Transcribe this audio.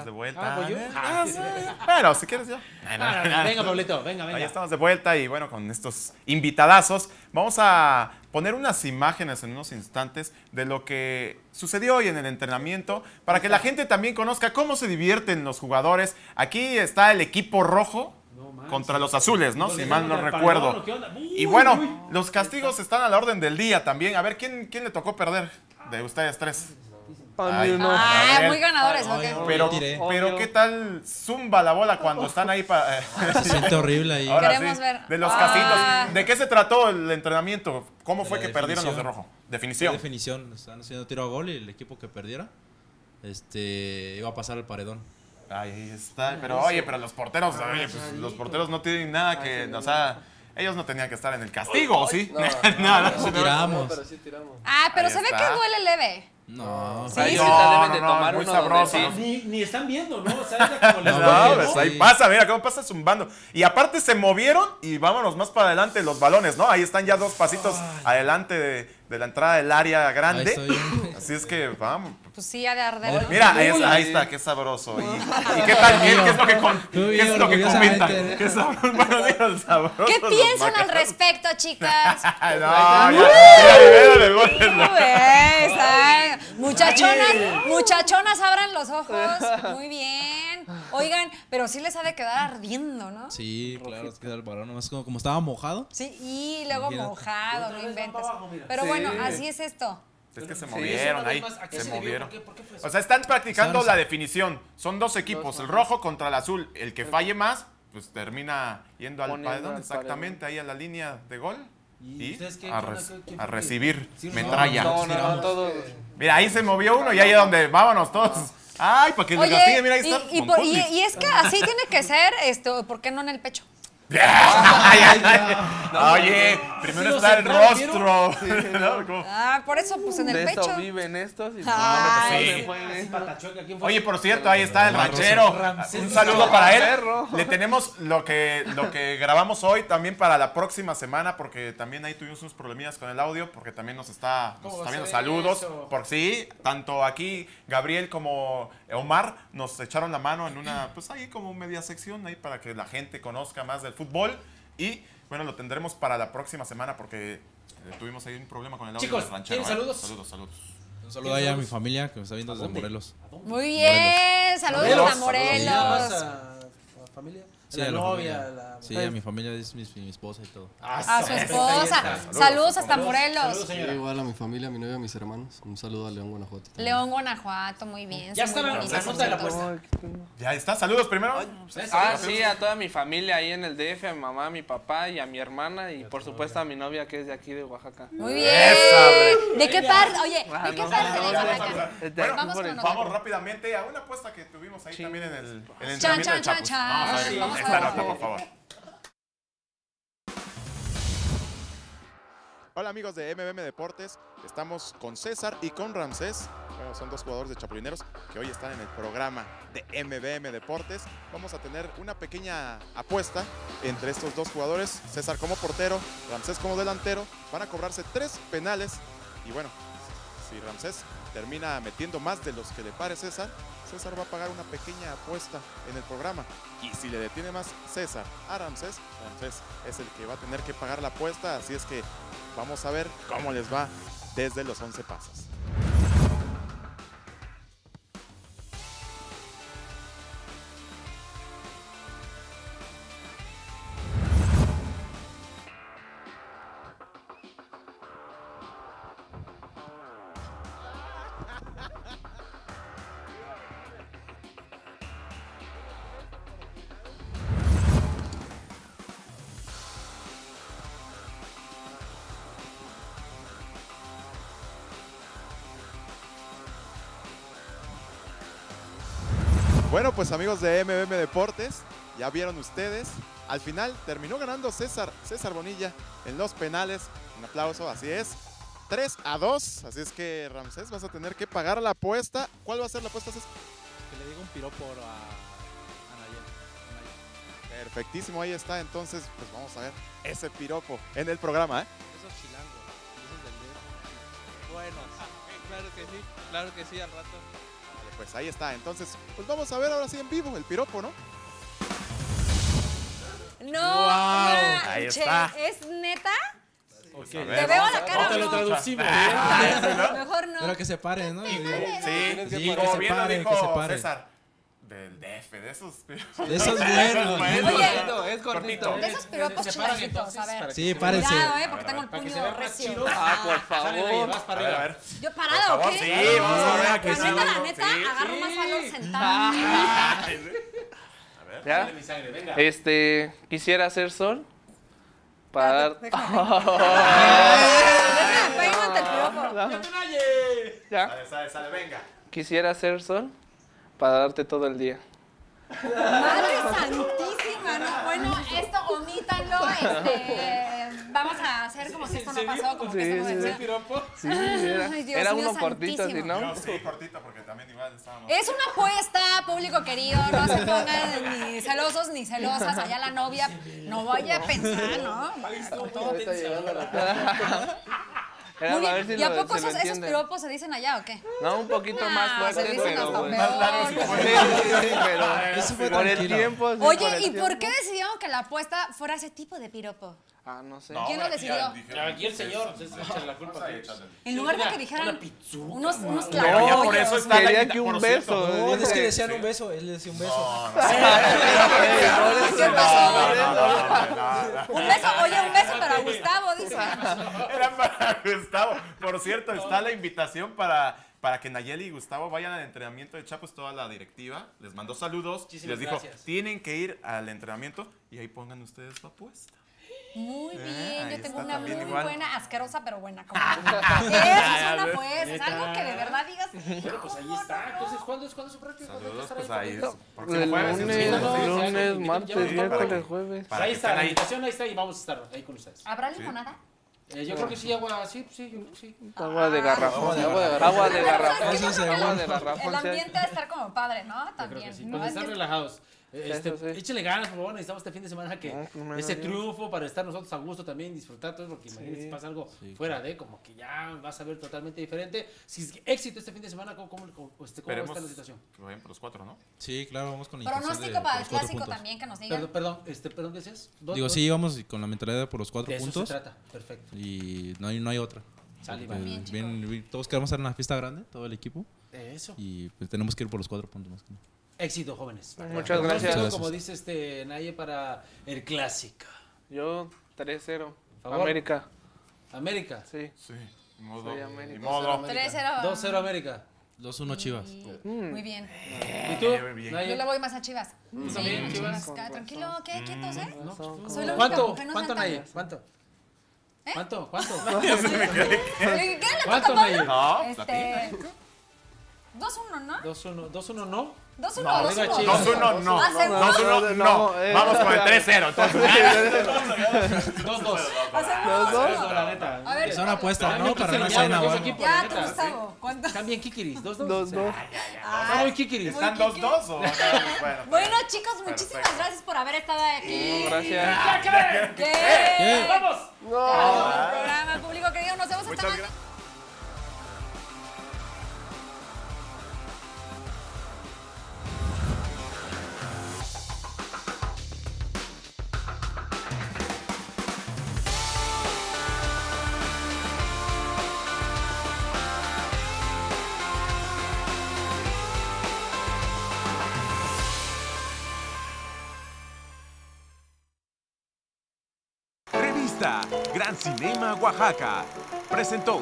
estamos de vuelta. Ah. Ah, Ah, sí. sí. Bueno, si quieres yo. Ah, venga, Pablito, venga, Ahí venga. estamos de vuelta y bueno, con estos invitadazos vamos a poner unas imágenes en unos instantes de lo que sucedió hoy en el entrenamiento para que la gente también conozca cómo se divierten los jugadores. Aquí está el equipo rojo contra los azules, ¿no? ¿Los Si mal no recuerdo. Y bueno, los castigos están a la orden del día también. A ver, ¿quién, quién le tocó perder de ustedes tres? Ay. no. Ah, ver. muy ganadores, Ay. Pero, tiré. pero. ¿qué tal zumba la bola cuando están ahí para... Se siente horrible ahí. Ahora Queremos sí, ver. De los Ah. casitos. ¿De qué se trató el entrenamiento? ¿Cómo De fue que perdieron los de rojo? Definición. definición. Están haciendo tiro a gol y el equipo que perdiera este, iba a pasar al paredón. Ahí está. Pero oye, pero los porteros, oye, pues, los porteros no tienen nada que, o sea, ellos no tenían que estar en el castigo, ¿o sí? No, No, no, no, no. tiramos. pero sí tiramos. Ah, pero Ahí se ve que duele leve. No, Sí, Ahí sí. No, te deben no, de no, tomar muy uno sabroso. sí. Ni, ni están viendo, ¿no? O sea, era como les No, pues ahí Sí. pasa, mira cómo pasa zumbando. Y aparte se movieron y vámonos más para adelante los balones, ¿no? Ahí están ya dos pasitos adelante de, de la entrada del área grande. Así es que vamos. Pues sí, ha de arder. Mira, ahí, está, qué sabroso. ¿Y, y qué tal? ¿Qué, qué es lo que, con- Muy qué es bien, lo que orgullosamente. comentan? ¿Qué sabroso? Bueno, digo, sabroso ¿Qué piensan al respecto, chicas? No, ya, muchachonas, muchachonas, abran los ojos. Muy bien. Oigan, pero sí les ha de quedar ardiendo, ¿no? Sí, claro, es que el balón nomás como, como estaba mojado. Sí, y luego Imagínate. mojado, no inventes. Pero Sí. bueno, así es esto. Es que se Sí, movieron ahí, vez más, ¿a qué se movieron. ¿Por qué? ¿Por qué fue eso? O sea, están practicando la definición. Son dos equipos, el rojo contra el azul. El que falle más, pues termina yendo al paredón, exactamente, ahí a la línea de gol. ¿Y Y ustedes qué? a, recibir Sí, metralla. No, no, no, Tiramos. todo. Mira, ahí se movió uno y ahí es donde vámonos todos. Ay, para que le Oye, castigue, mira, ahí y, está. y por- y- y es que así tiene que ser, esto, ¿por qué no en el pecho? Ay, ay, ay. Oye, primero Sí, está el rostro. Ah, por eso, pues en el De pecho. eso viven estos y no, Oye, por cierto, ahí está el ranchero. Ramsés. Un saludo para él. Le tenemos lo que, lo que grabamos hoy también para la próxima semana, porque también ahí tuvimos unos problemillas con el audio, porque también nos está, nos ¿Cómo está va a viendo saludos. eso? Por sí, tanto aquí Gabriel como Omar nos echaron la mano en una, pues ahí como media sección, ahí para que la gente conozca más del fútbol. Y bueno, lo tendremos para la próxima semana, porque eh, tuvimos ahí un problema con el audio Chicos, del ranchero. ¿tienen ¿eh? saludos? Saludos, saludos. Un saludo ahí a mi familia que me está viendo desde? Morelos. Muy bien, saludos a Morelos. ¿Llamas a, a familia? Sí, la a la novia, familia. la... Sí, a mi familia es mi, mi esposa y todo. A su esposa. está. Saludos hasta Saludos, Morelos. saludos, señora. Igual a mi familia, a mi novia, a mis hermanos. Un saludo a León, Guanajuato. también. León, Guanajuato, muy bien. Ya está la- de la cierto. Ya está, saludos primero. Ah, sí, a toda mi familia ahí en el DF, a mi mamá, a mi papá y a mi hermana y por supuesto a mi novia que es de aquí de Oaxaca. Muy bien. ¿De qué parte? Oye, Ah, ¿de qué parte de Oaxaca? Vamos rápidamente a una apuesta que tuvimos ahí Sí. también en el, en el Chan, entrenamiento de chan, chan, Chapus. Chan. Vamos a ver Sí, vamos a esta ver. nota, por favor. Hola amigos de MBM Deportes, estamos con César y con Ramsés. Bueno, son dos jugadores de Chapulineros que hoy están en el programa de MBM Deportes. Vamos a tener una pequeña apuesta entre estos dos jugadores. César como portero, Ramsés como delantero. Van a cobrarse tres penales y bueno, si Ramsés termina metiendo más de los que le pare César, César va a pagar una pequeña apuesta en el programa. Y si le detiene más César a Ramsés, Ramsés es el que va a tener que pagar la apuesta. Así es que vamos a ver cómo les va desde los 11 pasos. Bueno, pues amigos de MBM Deportes, ya vieron ustedes. Al final terminó ganando César, César Bonilla en los penales. Un aplauso, así es. 3 a 2. Así es que Ramsés vas a tener que pagar la apuesta. ¿Cuál va a ser la apuesta, César? Que le diga un piropo a Anayel. Perfectísimo, ahí está. Entonces, pues vamos a ver ese piropo en el programa, ¿eh? Esos chilangos, esos del DF. Bueno, claro que sí, claro que sí, al rato. Pues ahí está. Entonces, pues vamos a ver ahora sí en vivo el piropo, ¿no? No, Ahí manches, está. ¿es neta? Okay. Te veo a la cara. Ahorita lo no. traducimos. Mejor no. Pero que se pare, ¿no? Sí, Sí, sí, que se pare, dijo que se pare. César. Del DF, de esos. Eso es cortito. de esos piropos a ver. Sí, párense. Cuidado, eh, porque tengo el puño recio. Ah, por de favor. A ver, a arriba. ver. ¿Yo parada o qué? sí, vamos a ver La neta, la neta, agarro más valor sentada. ¿Ya? Sale mi sangre, venga. Este, quisiera hacer sol para dar... Déjame, peínate el piropo. ¿Ya? Sale, sale, sale, venga. Quisiera hacer sol para darte todo el día. Madre santísima, no, bueno, esto omítanlo, este, vamos a hacer como si esto no pasó, como que Sí, esto no sí, existió. Piropo. Sí, era, Ay, Dios era uno cortito. ¿no? Yo sí, cortito, porque también igual estábamos. Es una apuesta, público querido, no se pongan ni celosos ni celosas, allá la novia, no vaya a pensar, ¿no? Todo. Era Muy para ver bien, si ¿y a poco esos, piropos se dicen allá o qué? No, un poquito más se fuerte, dicen pero... hasta Sí, peor. sí, sí, pero Eso fue por el tiempo... sí, por Oye, el ¿y por qué decidieron que la apuesta fuera ese tipo de piropo? Ah, no sé. ¿Quién lo decidió? Aquí el señor se echa la culpa. En lugar de que dijeran unos, unos Pero ya por eso está la que un beso. No, es que decían un beso, él decía un beso. No, no, ¿Qué pasó? no, no, no, Un beso, oye, un beso para Gustavo, dice. Era para Gustavo. Por cierto, está la invitación para, para que Nayeli y Gustavo vayan al entrenamiento de Chapos, toda la directiva. Les mandó saludos. y Muchísimas les dijo, gracias. tienen que ir al entrenamiento y ahí pongan ustedes la apuesta. Muy bien, ahí yo tengo está una muy igual. buena, asquerosa pero buena. Como Eso es una pues, es algo que de verdad digas. Bueno, pues ahí está. Entonces, ¿cuándo es, ¿cuándo es su práctica? ¿Cuándo hay que Saludos, estar pues ahí. Próximo El jueves. lunes, lunes, ya, martes, miércoles, jueves. Para Ahí está, la invitación ahí está y vamos a estar ahí con ustedes. ¿Habrá limonada? Eh, yo creo que sí, agua, sí, sí, sí. Agua de garrafón. Agua de Agua de Pero, ¿sabes garrafón. Agua de El garrafón. hay. ambiente va a estar como padre, ¿no? Yo creo que También. sí. ¿no? Pues Es están que- relajados. Este, Eso sí. Échale ganas, por favor. Necesitamos este fin de semana que Ah, pues, ese triunfo para estar nosotros a gusto también, disfrutar todo, porque imagínense si pasa algo fuera de, como que ya vas a ver totalmente diferente. Si es éxito este fin de semana, ¿cómo, cómo, cómo- este, cómo va a Esperemos estar la situación? que vayan por los cuatro, ¿no? Sí, claro, vamos con la intención de Pronóstico para el clásico puntos. también que nos digan. Perdón, perdón, este, perdón, ¿qué decías? ¿Dó- Digo, sí, vamos por la mentalidad por los cuatro De eso puntos. se trata, perfecto. Y no hay, no hay otra. Sale, chicos. bien- bien- todos queremos hacer una fiesta grande, todo el equipo. Eso. Y pues tenemos que ir por los cuatro puntos más que nada. Éxito, jóvenes. Muchas gracias. Muchas Como gracias. dice este Naye para el clásico. Yo 3-0. Favor. América. América. Sí. Sí. Modo. Soy América. Ni modo. 3-0. 2-0 América. 2-1 Chivas. Muy bien. ¿Y tú? Yo le voy más a Chivas. Sí, también, Chivas. Chivas? Tranquilo, ¿qué? Quietos, ¿eh? No, Soy la única ¿Cuánto? mujer, no ¿Cuánto, Naye? ¿Cuánto? ¿Eh? ¿Cuánto? ¿Cuánto? ¿Qué le ¿Cuánto, toca, Naye? No, Este. 2-1, ¿no? 2-1. ¿2-1 no? 2-1, No, arriba 2-1. Chivas. 2-1 no. ¿Ah, seguro? 2-1 no. No, eh, Vamos con el 3-0. Entonces. 2-2. ¿Aseguro? la neta. A ver, Es una apuesta, Cambien ¿no? Para una Cristiano, cena o dos algo. equipos, Ya, tú. Gustavo. ¿Cuánto? Cambien Kikiris. 2-2. 2-2. Está muy Kikiris. ¿Están 2-2 o.? Bueno. Chicos, muchísimas gracias por haber estado aquí. Gracias. ¿Qué? ¡Vamos! El programa público querido, nos vemos hasta mañana. Gran Cinema Oaxaca. Presentó